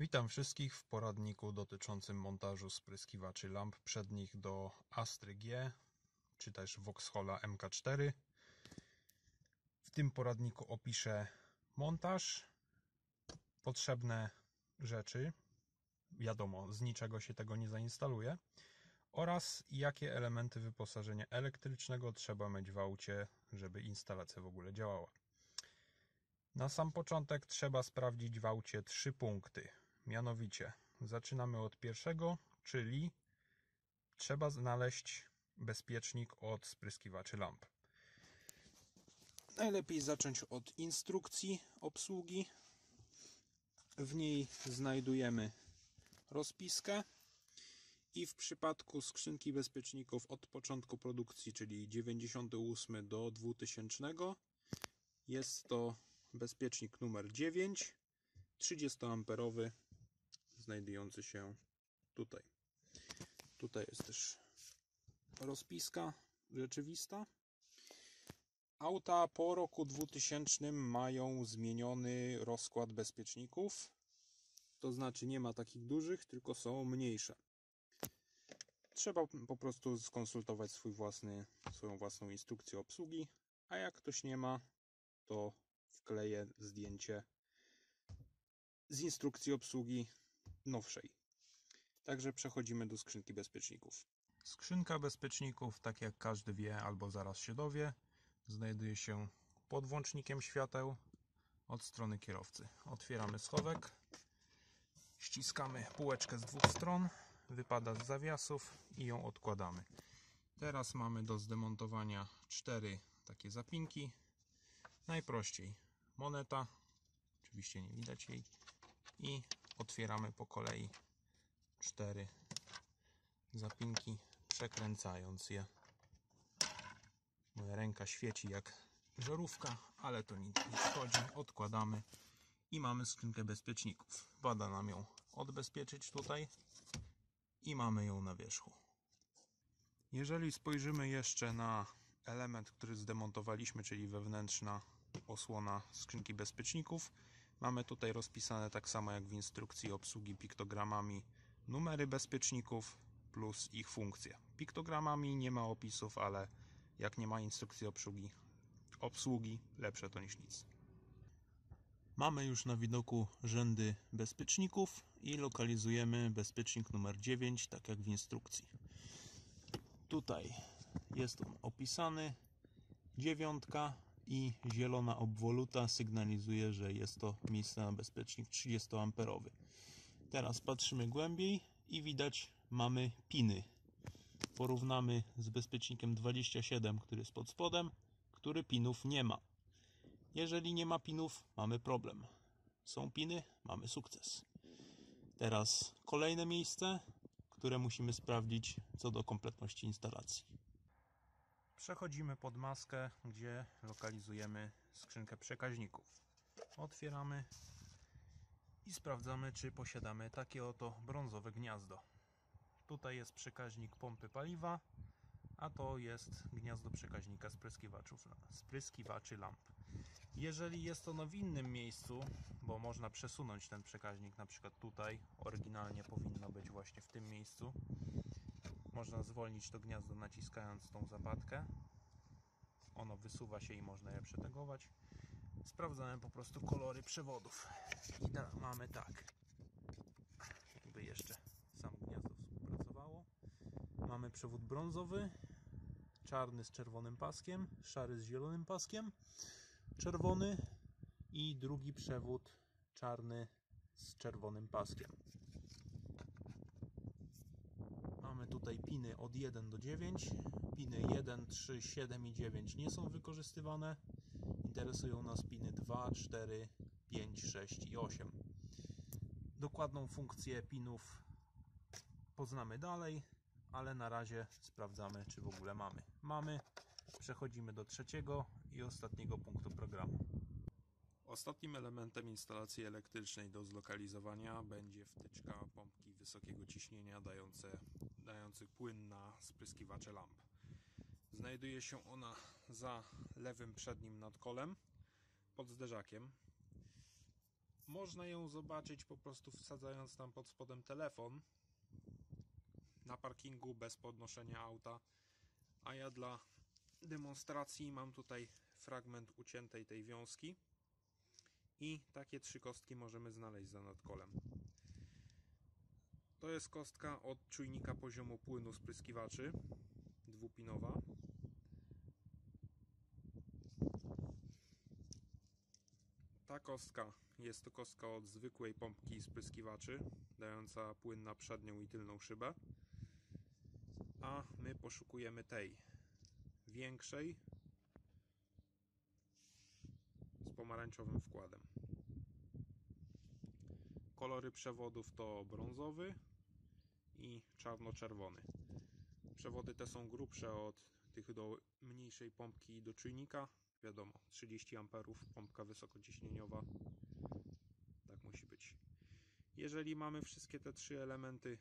Witam wszystkich w poradniku dotyczącym montażu spryskiwaczy lamp przednich do Astry G czy też Vauxhalla MK4. W tym poradniku opiszę montaż, potrzebne rzeczy, wiadomo z niczego się tego nie zainstaluje, oraz jakie elementy wyposażenia elektrycznego trzeba mieć w aucie, żeby instalacja w ogóle działała. Na sam początek trzeba sprawdzić w aucie trzy punkty. Mianowicie zaczynamy od pierwszego, czyli trzeba znaleźć bezpiecznik od spryskiwaczy lamp. Najlepiej zacząć od instrukcji obsługi. W niej znajdujemy rozpiskę i w przypadku skrzynki bezpieczników od początku produkcji, czyli 98 do 2000, jest to bezpiecznik numer 9, 30 amperowy, znajdujący się tutaj. Tutaj jest też rozpiska rzeczywista. Auta po roku 2000 mają zmieniony rozkład bezpieczników. To znaczy nie ma takich dużych, tylko są mniejsze. Trzeba po prostu skonsultować swój własny, swoją własną instrukcję obsługi, a jak ktoś nie ma, to wkleję zdjęcie z instrukcji obsługi nowszej. Także przechodzimy do skrzynki bezpieczników. Skrzynka bezpieczników, tak jak każdy wie albo zaraz się dowie, znajduje się pod włącznikiem świateł od strony kierowcy. Otwieramy schowek, ściskamy półeczkę z dwóch stron, wypada z zawiasów i ją odkładamy. Teraz mamy do zdemontowania cztery takie zapinki. Najprościej moneta, oczywiście nie widać jej, i otwieramy po kolei cztery zapinki, przekręcając je. Moja ręka świeci jak żarówka, ale to nic nie szkodzi. Odkładamy i mamy skrzynkę bezpieczników. Bada nam ją odbezpieczyć tutaj i mamy ją na wierzchu. Jeżeli spojrzymy jeszcze na element, który zdemontowaliśmy, czyli wewnętrzna osłona skrzynki bezpieczników, Mamy tutaj rozpisane tak samo jak w instrukcji obsługi piktogramami numery bezpieczników plus ich funkcje. Piktogramami nie ma opisów, ale jak nie ma instrukcji obsługi, obsługi lepsze to niż nic. Mamy już na widoku rzędy bezpieczników i lokalizujemy bezpiecznik numer 9, tak jak w instrukcji. Tutaj jest on opisany. Dziewiątka i zielona obwoluta sygnalizuje, że jest to miejsce na bezpiecznik 30 amperowy. Teraz patrzymy głębiej i widać mamy piny. Porównamy z bezpiecznikiem 27, który jest pod spodem, który pinów nie ma. Jeżeli nie ma pinów, mamy problem. Są piny, mamy sukces. Teraz kolejne miejsce, które musimy sprawdzić co do kompletności instalacji. Przechodzimy pod maskę, gdzie lokalizujemy skrzynkę przekaźników. Otwieramy i sprawdzamy, czy posiadamy takie oto brązowe gniazdo. Tutaj jest przekaźnik pompy paliwa, a to jest gniazdo przekaźnika spryskiwaczów, spryskiwaczy lamp. Jeżeli jest ono w innym miejscu, bo można przesunąć ten przekaźnik, na przykład tutaj, oryginalnie powinno być właśnie w tym miejscu, można zwolnić to gniazdo naciskając tą zapadkę. Ono wysuwa się i można je przetegować. Sprawdzałem po prostu kolory przewodów. I mamy tak. Jakby jeszcze sam gniazdo współpracowało. Mamy przewód brązowy, czarny z czerwonym paskiem, szary z zielonym paskiem, czerwony i drugi przewód czarny z czerwonym paskiem. Tutaj piny od 1 do 9. Piny 1, 3, 7 i 9 nie są wykorzystywane. Interesują nas piny 2, 4, 5, 6 i 8. Dokładną funkcję pinów poznamy dalej, ale na razie sprawdzamy, czy w ogóle mamy. Mamy. Przechodzimy do trzeciego i ostatniego punktu programu. Ostatnim elementem instalacji elektrycznej do zlokalizowania będzie wtyczka pompki wysokiego ciśnienia dające, dający płyn na spryskiwacze lamp. Znajduje się ona za lewym przednim nadkolem pod zderzakiem. Można ją zobaczyć po prostu wsadzając tam pod spodem telefon na parkingu bez podnoszenia auta. A ja dla demonstracji mam tutaj fragment uciętej tej wiązki i takie trzy kostki możemy znaleźć za nadkolem. To jest kostka od czujnika poziomu płynu spryskiwaczy dwupinowa. Ta kostka jest to kostka od zwykłej pompki spryskiwaczy, dająca płyn na przednią i tylną szybę. A my poszukujemy tej większej z pomarańczowym wkładem. Kolory przewodów to brązowy i czarno-czerwony. Przewody te są grubsze od tych do mniejszej pompki do czujnika. Wiadomo, 30 A, pompka wysokociśnieniowa. Tak musi być. Jeżeli mamy wszystkie te trzy elementy,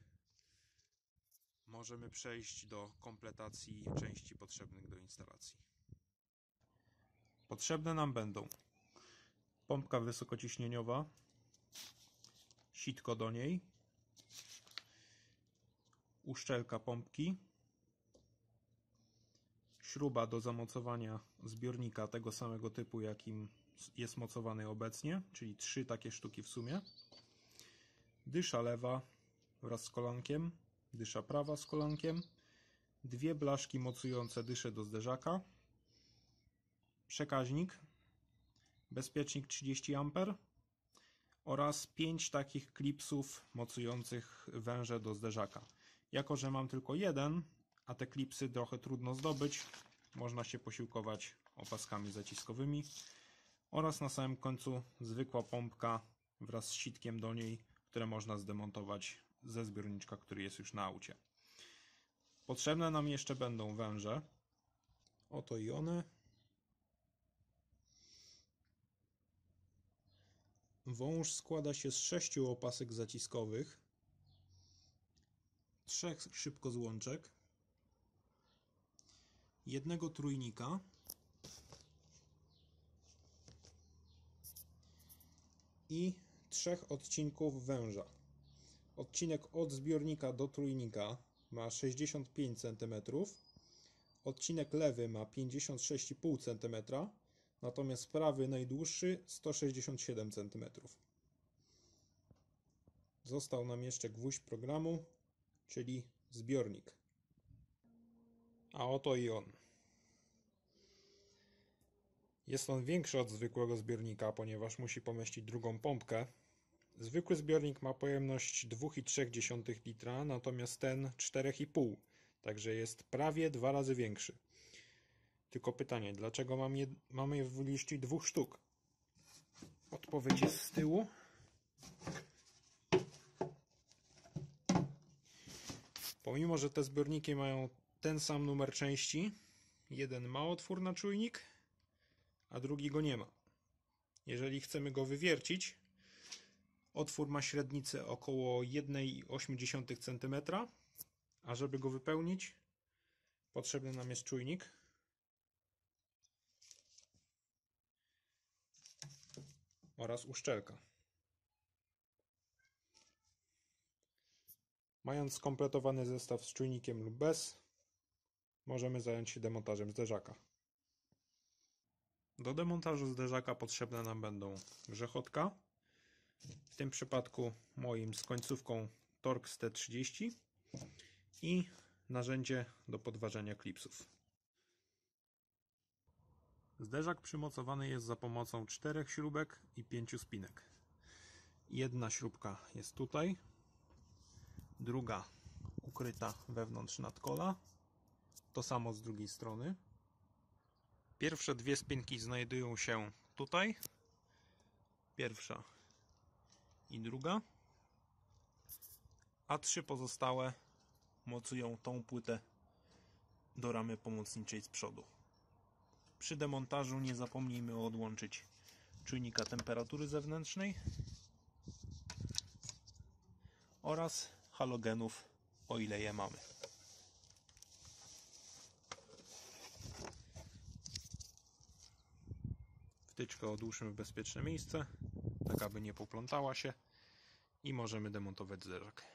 możemy przejść do kompletacji części potrzebnych do instalacji. Potrzebne nam będą pompka wysokociśnieniowa, sitko do niej, uszczelka pompki, śruba do zamocowania zbiornika tego samego typu, jakim jest mocowany obecnie, czyli trzy takie sztuki w sumie, dysza lewa wraz z kolankiem, dysza prawa z kolankiem, dwie blaszki mocujące dyszę do zderzaka, przekaźnik, bezpiecznik 30 A oraz 5 takich klipsów mocujących węże do zderzaka. Jako, że mam tylko jeden, a te klipsy trochę trudno zdobyć, można się posiłkować opaskami zaciskowymi oraz na samym końcu zwykła pompka wraz z sitkiem do niej, które można zdemontować ze zbiorniczka, który jest już na aucie. Potrzebne nam jeszcze będą węże. Oto i one. Wąż składa się z sześciu opasek zaciskowych, trzech szybkozłączek, jednego trójnika i trzech odcinków węża. Odcinek od zbiornika do trójnika ma 65 cm, odcinek lewy ma 56,5 cm, natomiast prawy najdłuższy 167 cm. Został nam jeszcze gwóźdź programu, czyli zbiornik. A oto i on. Jest on większy od zwykłego zbiornika, ponieważ musi pomieścić drugą pompkę. Zwykły zbiornik ma pojemność 2,3 litra, natomiast ten 4,5, także jest prawie dwa razy większy. Tylko pytanie, dlaczego mam je, mamy je w liści dwóch sztuk? Odpowiedź jest z tyłu. Pomimo, że te zbiorniki mają ten sam numer części, jeden ma otwór na czujnik, a drugi go nie ma. Jeżeli chcemy go wywiercić, otwór ma średnicę około 1,8 cm, a żeby go wypełnić, potrzebny nam jest czujnik. oraz uszczelka. Mając skompletowany zestaw z czujnikiem lub bez, możemy zająć się demontażem zderzaka. Do demontażu zderzaka potrzebne nam będą grzechotka, w tym przypadku moim z końcówką Torx T30 i narzędzie do podważenia klipsów. Zderzak przymocowany jest za pomocą czterech śrubek i pięciu spinek. Jedna śrubka jest tutaj, druga ukryta wewnątrz nadkola, to samo z drugiej strony. Pierwsze dwie spinki znajdują się tutaj, pierwsza i druga, a trzy pozostałe mocują tą płytę do ramy pomocniczej z przodu. Przy demontażu nie zapomnijmy odłączyć czujnika temperatury zewnętrznej oraz halogenów, o ile je mamy. Wtyczkę odłóżmy w bezpieczne miejsce tak aby nie poplątała się i możemy demontować zderzak.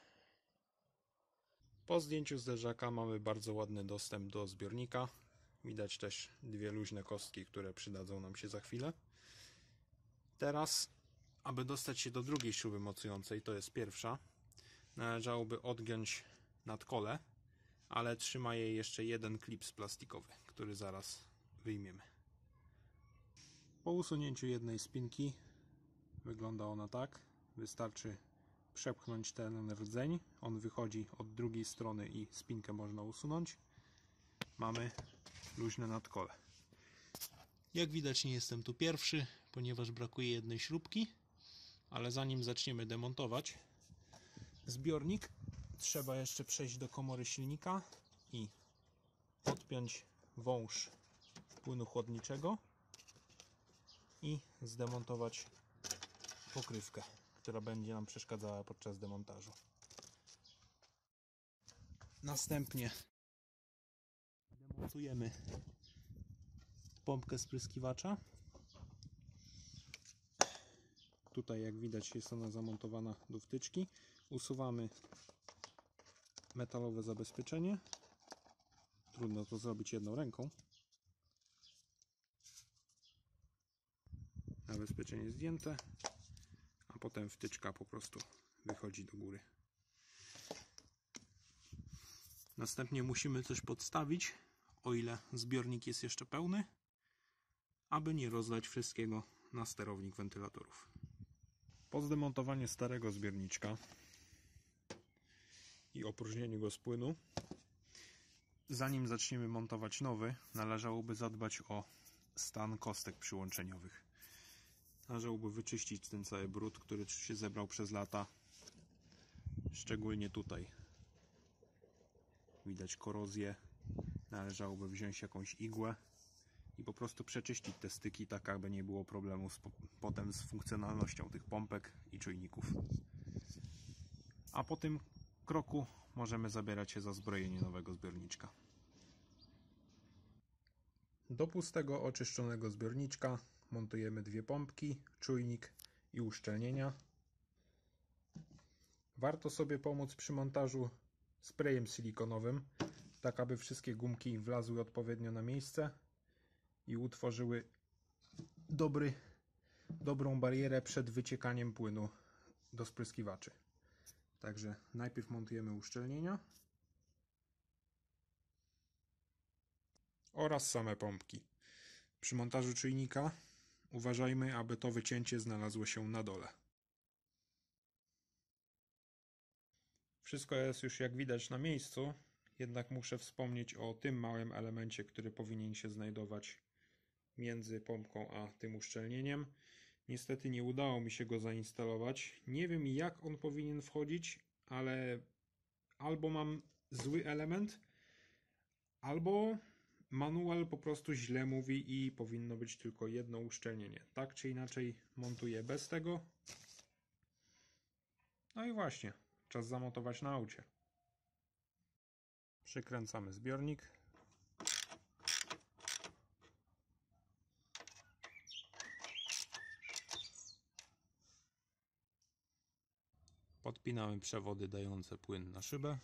Po zdjęciu zderzaka mamy bardzo ładny dostęp do zbiornika. Widać też dwie luźne kostki, które przydadzą nam się za chwilę. Teraz, aby dostać się do drugiej śruby mocującej, to jest pierwsza, należałoby odgiąć nadkole, ale trzyma jej jeszcze jeden klips plastikowy, który zaraz wyjmiemy. Po usunięciu jednej spinki wygląda ona tak. Wystarczy przepchnąć ten rdzeń. On wychodzi od drugiej strony i spinkę można usunąć. Mamy luźne nadkole. Jak widać nie jestem tu pierwszy, ponieważ brakuje jednej śrubki, ale zanim zaczniemy demontować zbiornik, trzeba jeszcze przejść do komory silnika i odpiąć wąż płynu chłodniczego i zdemontować pokrywkę, która będzie nam przeszkadzała podczas demontażu. Następnie demontujemy pompkę spryskiwacza. Tutaj jak widać jest ona zamontowana do wtyczki. Usuwamy metalowe zabezpieczenie. Trudno to zrobić jedną ręką. Zabezpieczenie zdjęte, a potem wtyczka po prostu wychodzi do góry. Następnie musimy coś podstawić, o ile zbiornik jest jeszcze pełny, aby nie rozlać wszystkiego na sterownik wentylatorów. Po zdemontowaniu starego zbiorniczka i opróżnieniu go z płynu, zanim zaczniemy montować nowy, należałoby zadbać o stan kostek przyłączeniowych. Należałoby wyczyścić ten cały brud, który się zebrał przez lata. Szczególnie tutaj. Widać korozję. Należałoby wziąć jakąś igłę i po prostu przeczyścić te styki, tak aby nie było problemu z, potem z funkcjonalnością tych pompek i czujników. A po tym kroku możemy zabierać się za zbrojenie nowego zbiorniczka. Do pustego oczyszczonego zbiorniczka montujemy dwie pompki, czujnik i uszczelnienia. Warto sobie pomóc przy montażu sprayem silikonowym, tak aby wszystkie gumki wlazły odpowiednio na miejsce i utworzyły dobry, dobrą barierę przed wyciekaniem płynu do spryskiwaczy. Także najpierw montujemy uszczelnienia oraz same pompki. Przy montażu czujnika uważajmy, aby to wycięcie znalazło się na dole. Wszystko jest już jak widać na miejscu, jednak muszę wspomnieć o tym małym elemencie, który powinien się znajdować między pompką a tym uszczelnieniem. Niestety nie udało mi się go zainstalować. Nie wiem jak on powinien wchodzić, ale albo mam zły element, albo manual po prostu źle mówi i powinno być tylko jedno uszczelnienie. Tak czy inaczej montuję bez tego. No i właśnie, czas zamontować na aucie. Przykręcamy zbiornik. Podpinamy przewody dające płyn na szybę.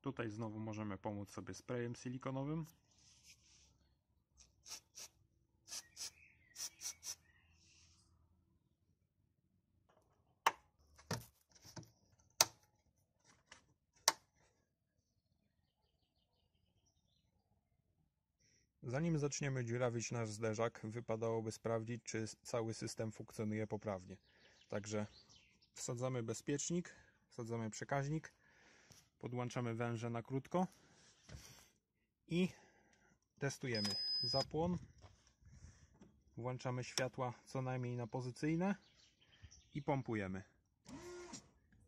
Tutaj znowu możemy pomóc sobie sprayem silikonowym. Zanim zaczniemy dziurawić nasz zderzak, wypadałoby sprawdzić, czy cały system funkcjonuje poprawnie. Także wsadzamy bezpiecznik, wsadzamy przekaźnik, podłączamy węże na krótko i testujemy zapłon. Włączamy światła co najmniej na pozycyjne i pompujemy.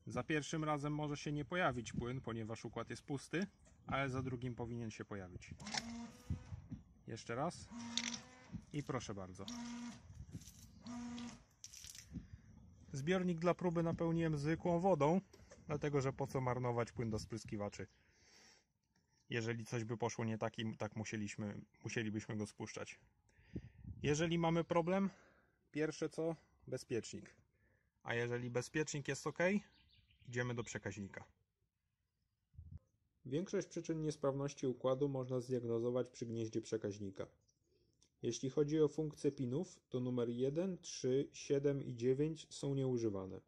Za pierwszym razem może się nie pojawić płyn, ponieważ układ jest pusty, ale za drugim powinien się pojawić. Jeszcze raz. I proszę bardzo. Zbiornik dla próby napełniłem zwykłą wodą, dlatego że po co marnować płyn do spryskiwaczy. Jeżeli coś by poszło nie tak tak musieliśmy, musielibyśmy go spuszczać. Jeżeli mamy problem, Pierwsze co? Bezpiecznik. A jeżeli bezpiecznik jest ok, idziemy do przekaźnika. Większość przyczyn niesprawności układu można zdiagnozować przy gnieździe przekaźnika. Jeśli chodzi o funkcje pinów, to numer 1, 3, 7 i 9 są nieużywane.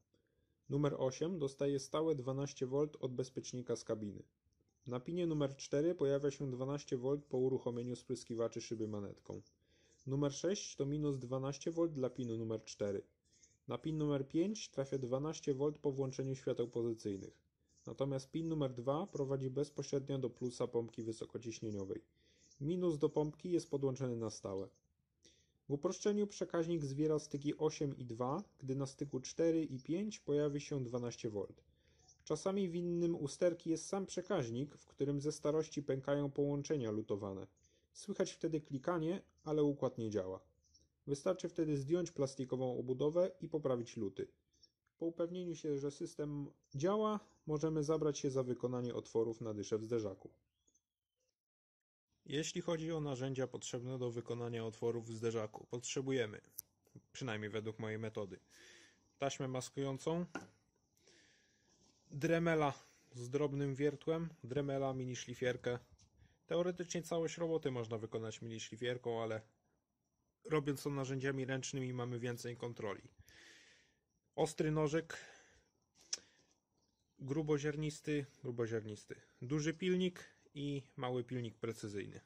Numer 8 dostaje stałe 12V od bezpiecznika z kabiny. Na pinie numer 4 pojawia się 12V po uruchomieniu spryskiwaczy szyby manetką. Numer 6 to minus 12V dla pinu numer 4. Na pin numer 5 trafia 12V po włączeniu świateł pozycyjnych. Natomiast pin numer 2 prowadzi bezpośrednio do plusa pompki wysokociśnieniowej. Minus do pompki jest podłączony na stałe. W uproszczeniu przekaźnik zwiera styki 8 i 2, gdy na styku 4 i 5 pojawi się 12V. Czasami winnym usterki jest sam przekaźnik, w którym ze starości pękają połączenia lutowane. Słychać wtedy klikanie, ale układ nie działa. Wystarczy wtedy zdjąć plastikową obudowę i poprawić luty. Po upewnieniu się, że system działa, możemy zabrać się za wykonanie otworów na dysze w zderzaku. Jeśli chodzi o narzędzia potrzebne do wykonania otworów w zderzaku, potrzebujemy, przynajmniej według mojej metody, taśmę maskującą, dremela z drobnym wiertłem, dremela, mini szlifierkę. Teoretycznie całość roboty można wykonać mini szlifierką, ale robiąc to narzędziami ręcznymi mamy więcej kontroli. Ostry nożyk, gruboziarnisty, gruboziarnisty, duży pilnik i mały pilnik precyzyjny.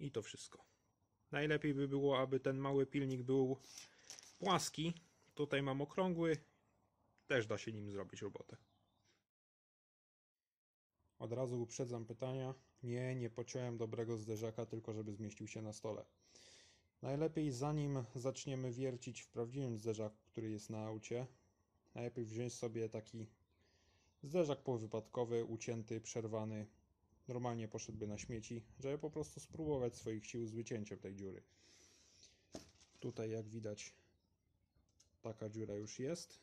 I to wszystko. Najlepiej by było, aby ten mały pilnik był płaski. Tutaj mam okrągły. Też da się nim zrobić robotę. Od razu uprzedzam pytania. Nie, nie pociąłem dobrego zderzaka, tylko żeby zmieścił się na stole. Najlepiej zanim zaczniemy wiercić w prawdziwym zderzaku, który jest na aucie, najlepiej wziąć sobie taki zderzak powypadkowy, ucięty, przerwany. Normalnie poszedłby na śmieci, żeby po prostu spróbować swoich sił z wycięciem tej dziury. Tutaj jak widać taka dziura już jest.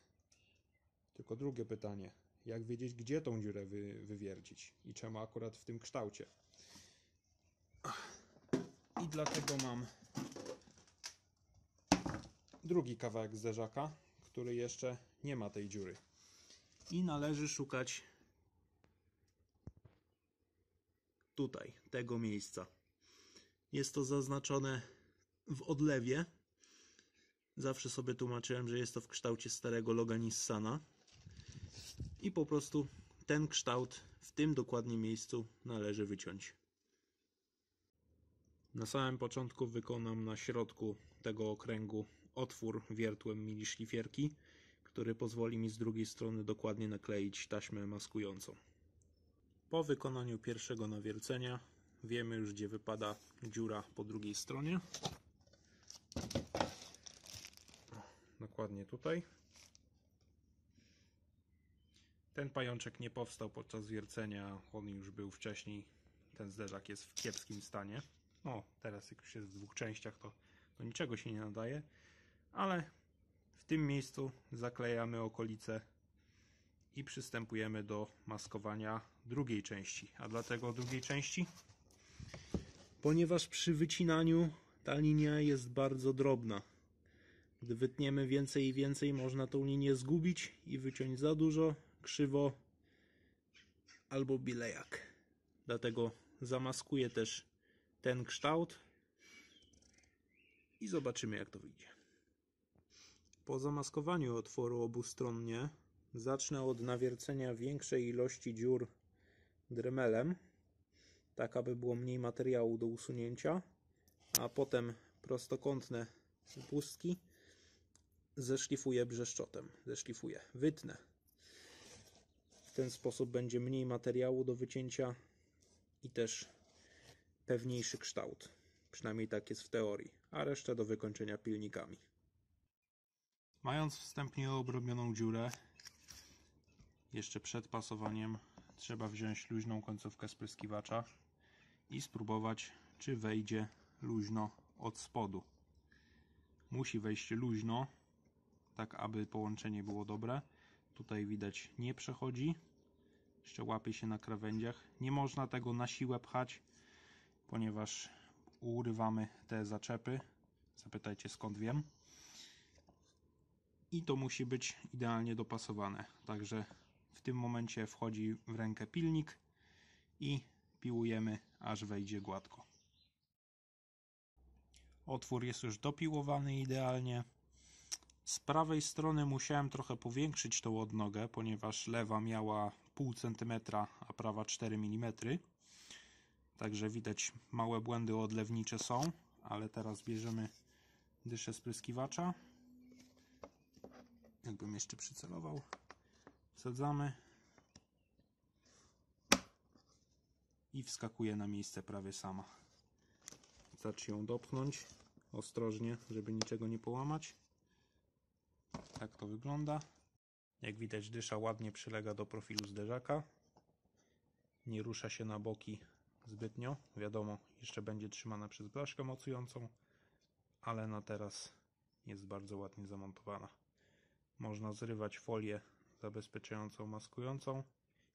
Tylko drugie pytanie. Jak wiedzieć, gdzie tą dziurę wy, wywiercić i czemu akurat w tym kształcie? I dlatego mam drugi kawałek zderzaka, który jeszcze nie ma tej dziury. I należy szukać tutaj, tego miejsca. Jest to zaznaczone w odlewie. Zawsze sobie tłumaczyłem, że jest to w kształcie starego loga Nissana. I po prostu ten kształt w tym dokładnie miejscu należy wyciąć. Na samym początku wykonam na środku tego okręgu otwór wiertłem mini szlifierki, który pozwoli mi z drugiej strony dokładnie nakleić taśmę maskującą. Po wykonaniu pierwszego nawiercenia wiemy już gdzie wypada dziura po drugiej stronie. Dokładnie tutaj. Ten pajączek nie powstał podczas wiercenia, on już był wcześniej. Ten zderzak jest w kiepskim stanie. No, teraz jak już jest w dwóch częściach, to do niczego się nie nadaje. Ale w tym miejscu zaklejamy okolice i przystępujemy do maskowania drugiej części. A dlatego drugiej części? Ponieważ przy wycinaniu ta linia jest bardzo drobna. Gdy wytniemy więcej i więcej, można tą linię zgubić i wyciąć za dużo, krzywo albo bilejak. Dlatego zamaskuję też ten kształt i zobaczymy jak to wyjdzie. Po zamaskowaniu otworu obustronnie zacznę od nawiercenia większej ilości dziur dremelem, tak aby było mniej materiału do usunięcia, a potem prostokątne pustki zeszlifuję brzeszczotem, zeszlifuję, wytnę. W ten sposób będzie mniej materiału do wycięcia i też pewniejszy kształt. Przynajmniej tak jest w teorii, a resztę do wykończenia pilnikami. Mając wstępnie obrobioną dziurę, jeszcze przed pasowaniem trzeba wziąć luźną końcówkę spryskiwacza i spróbować, czy wejdzie luźno od spodu. Musi wejść luźno, tak aby połączenie było dobre. Tutaj widać nie przechodzi, jeszcze łapie się na krawędziach. Nie można tego na siłę pchać, ponieważ urywamy te zaczepy. Zapytajcie skąd wiem. i to musi być idealnie dopasowane. Także tym momencie wchodzi w rękę pilnik i piłujemy, aż wejdzie gładko. Otwór jest już dopiłowany idealnie. Z prawej strony musiałem trochę powiększyć tą odnogę, ponieważ lewa miała pół centymetra, a prawa 4 mm. Także widać małe błędy odlewnicze są, ale teraz bierzemy dyszę spryskiwacza. Jakbym jeszcze przycelował. Wsadzamy. I wskakuje na miejsce prawie sama. Zacznij ją dopchnąć ostrożnie, żeby niczego nie połamać. Tak to wygląda. Jak widać dysza ładnie przylega do profilu zderzaka. Nie rusza się na boki zbytnio. Wiadomo, jeszcze będzie trzymana przez blaszkę mocującą, ale na teraz jest bardzo ładnie zamontowana. Można zrywać folię zabezpieczającą, maskującą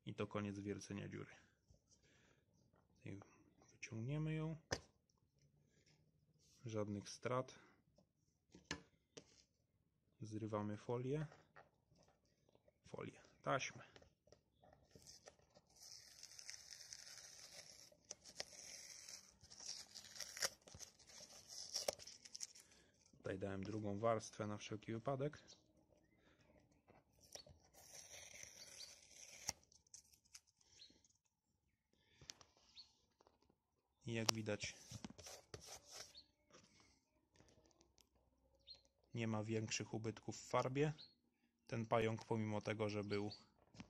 i to koniec wiercenia dziury. Wyciągniemy ją. Żadnych strat. Zrywamy folię. Folię, taśmę. Tutaj dałem drugą warstwę na wszelki wypadek. I jak widać nie ma większych ubytków w farbie. Ten pająk pomimo tego, że był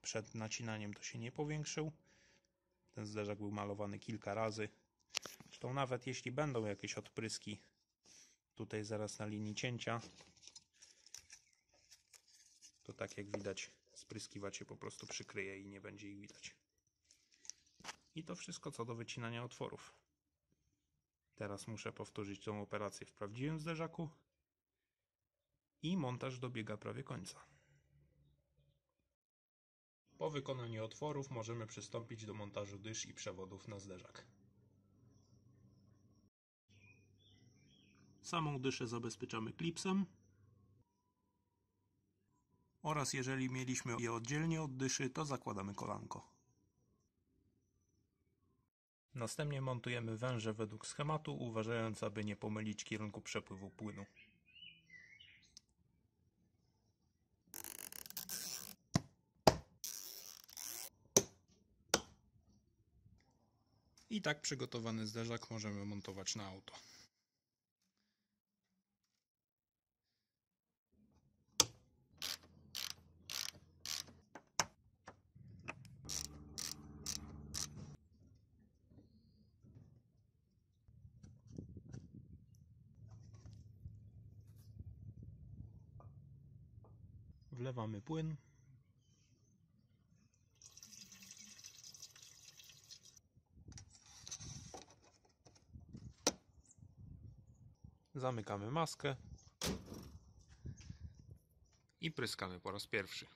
przed nacinaniem to się nie powiększył. Ten zderzak był malowany kilka razy. Zresztą nawet jeśli będą jakieś odpryski tutaj zaraz na linii cięcia, to tak jak widać spryskiwacz się po prostu przykryje i nie będzie ich widać. I to wszystko co do wycinania otworów. Teraz muszę powtórzyć tą operację w prawdziwym zderzaku i montaż dobiega prawie końca. Po wykonaniu otworów możemy przystąpić do montażu dysz i przewodów na zderzak. Samą dyszę zabezpieczamy klipsem oraz jeżeli mieliśmy je oddzielnie od dyszy, to zakładamy kolanko. Następnie montujemy węże według schematu, uważając, aby nie pomylić kierunku przepływu płynu. I tak przygotowany zderzak możemy montować na auto. Wlewamy płyn. Zamykamy maskę i pryskamy po raz pierwszy.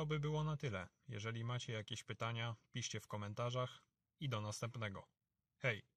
To by było na tyle. Jeżeli macie jakieś pytania, piszcie w komentarzach i do następnego. Hej!